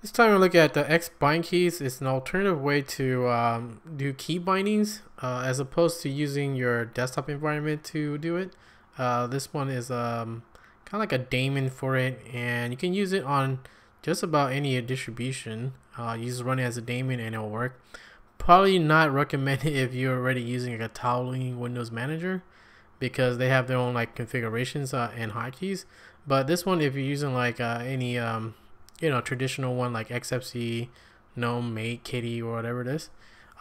This time we look at the X bind keys. It's an alternative way to um, do key bindings uh, as opposed to using your desktop environment to do it. Uh, this one is um, kind of like a daemon for it and you can use it on just about any distribution. Uh, you just run it as a daemon and it'll work. Probably not recommended if you're already using like a tiling Windows Manager because they have their own like configurations uh, and hotkeys. But this one, if you're using like uh, any um, you know, traditional one like XFCE, GNOME, Mate, KDE, or whatever it is.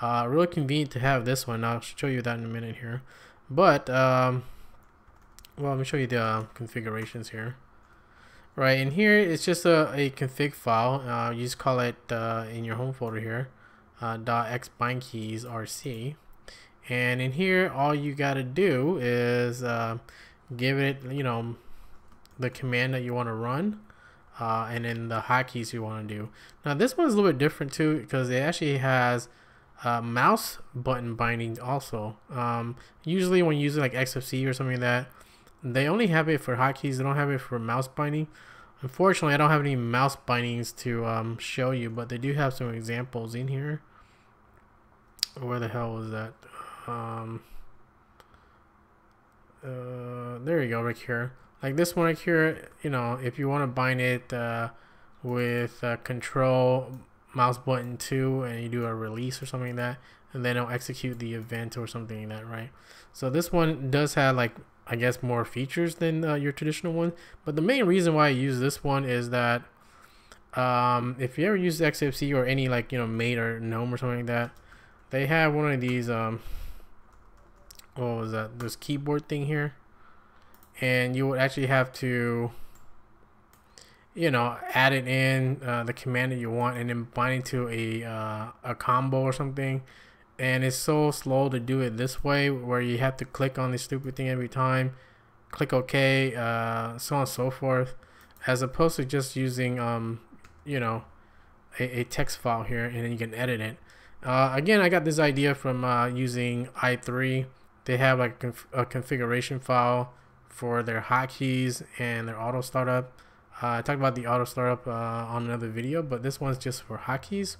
Uh, really convenient to have this one. I'll show you that in a minute here. But, um, well, let me show you the uh, configurations here. Right, in here, it's just a, a config file. Uh, you just call it uh, in your home folder here, uh, .xbindkeys rc. And in here, all you got to do is uh, give it, you know, the command that you want to run uh, and then the hotkeys you want to do. Now this one's a little bit different too because it actually has mouse button binding also. Um, usually when using like XFCE or something like that, they only have it for hotkeys. They don't have it for mouse binding. Unfortunately, I don't have any mouse bindings to um, show you, but they do have some examples in here. Where the hell was that? Um, uh, there you go, right here like this one right here you know if you want to bind it uh, with uh, control mouse button 2 and you do a release or something like that and then it'll execute the event or something like that right? So this one does have like I guess more features than uh, your traditional one but the main reason why I use this one is that um, if you ever use XFC or any like you know Mate or GNOME or something like that they have one of these um, what was that this keyboard thing here and you would actually have to you know add it in uh, the command that you want and then bind it to a uh, a combo or something. And it's so slow to do it this way where you have to click on this stupid thing every time click OK uh, so on and so forth as opposed to just using um, you know a, a, text file here and then you can edit it. Uh, again I got this idea from uh, using i3 they have like a, conf a configuration file for their hotkeys and their auto startup. Uh, I talked about the auto startup uh, on another video, but this one's just for hotkeys,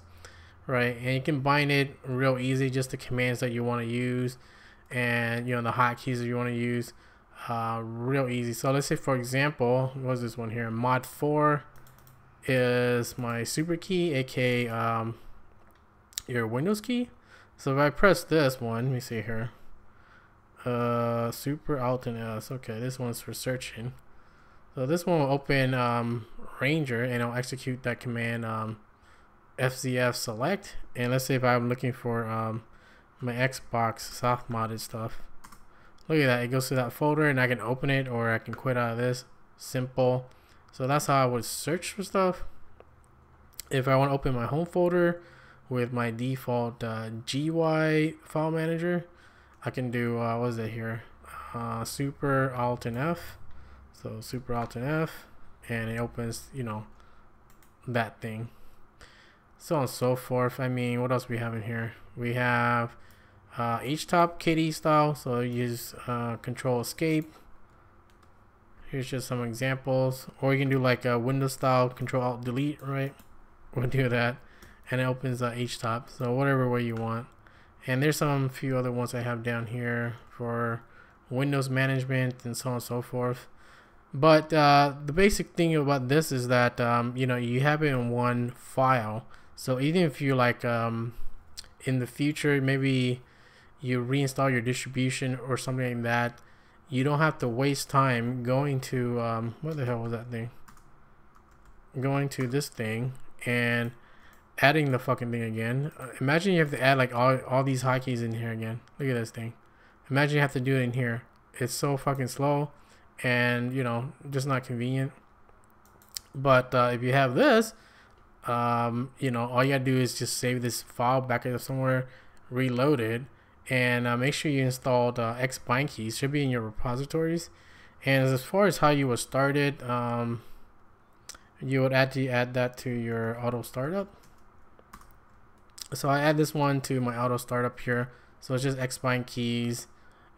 right? And you can bind it real easy, just the commands that you want to use and you know the hotkeys that you want to use, uh, real easy. So let's say for example, what's this one here? Mod 4 is my super key, aka um, your Windows key. So if I press this one, let me see here. Uh, Super Alt and S. Okay, this one's for searching. So this one will open um, Ranger and it'll execute that command um, FZF select. And let's say if I'm looking for um, my Xbox soft modded stuff. Look at that, it goes to that folder and I can open it or I can quit out of this. Simple. So that's how I would search for stuff. If I want to open my home folder with my default uh, GUI file manager, I can do, uh, what is it here? Uh, super Alt and F. So super Alt and F. And it opens, you know, that thing. So on and so forth. I mean, what else we have in here? We have uh, H-top KDE style. So use uh, Control Escape. Here's just some examples. Or you can do like a Windows style Control Alt Delete, right? We'll do that. And it opens uh, H-top. So whatever way you want and there's some few other ones I have down here for Windows management and so on and so forth. But uh, the basic thing about this is that um, you know you have it in one file. So even if you like um, in the future maybe you reinstall your distribution or something like that you don't have to waste time going to um, what the hell was that thing? Going to this thing and adding the fucking thing again. Uh, imagine you have to add like all, all these hotkeys in here again. Look at this thing. Imagine you have to do it in here. It's so fucking slow and, you know, just not convenient. But uh, if you have this, um, you know, all you gotta do is just save this file back up somewhere, reload it, and uh, make sure you installed uh, X bind keys. Should be in your repositories. And as far as how you would start it, um, you would actually add that to your auto startup so I add this one to my auto startup here. So it's just Xbind keys.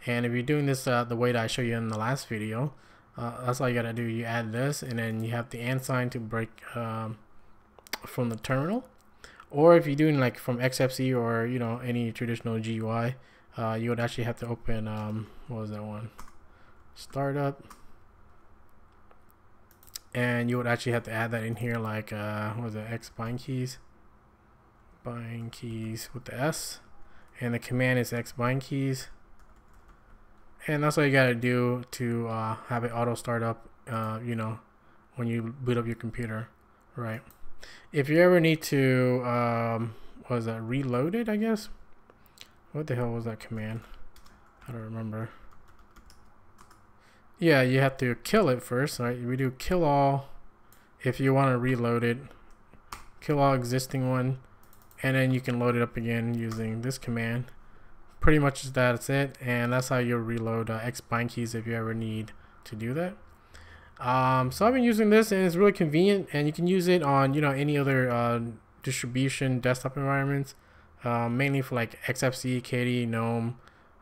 And if you're doing this uh, the way that I showed you in the last video, uh, that's all you gotta do. You add this and then you have the and sign to break um, from the terminal. Or if you're doing like from XFC or you know any traditional GUI, uh, you would actually have to open um, what was that one? Startup. And you would actually have to add that in here like uh, what was it? X bind keys. Bind keys with the S. And the command is X bind keys. And that's all you gotta do to uh, have it auto start up, uh, you know, when you boot up your computer, right? If you ever need to, um, was that reload it, I guess? What the hell was that command? I don't remember. Yeah, you have to kill it first, right? We do kill all if you want to reload it. Kill all existing one, and then you can load it up again using this command. Pretty much that's it, and that's how you'll reload uh, X bind keys if you ever need to do that. Um, so I've been using this and it's really convenient and you can use it on, you know, any other uh, distribution desktop environments, uh, mainly for like XFC, KDE, GNOME,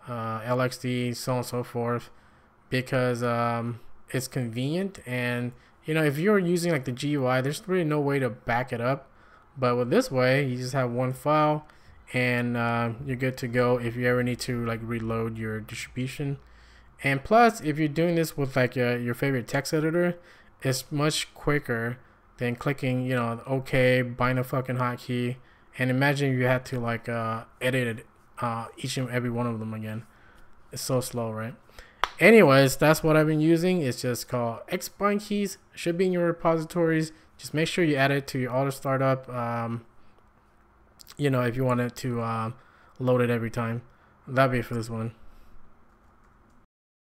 uh, LXD, so on and so forth, because um, it's convenient and, you know, if you're using like the GUI, there's really no way to back it up. But with this way, you just have one file and uh, you're good to go if you ever need to like reload your distribution. And plus, if you're doing this with like uh, your favorite text editor, it's much quicker than clicking, you know, OK, bind a fucking hotkey. And imagine you had to like uh, edit uh, each and every one of them again. It's so slow, right? Anyways, that's what I've been using. It's just called X bind keys. Should be in your repositories. Just make sure you add it to your auto startup. Um, you know, if you want it to uh, load it every time. That'd be it for this one.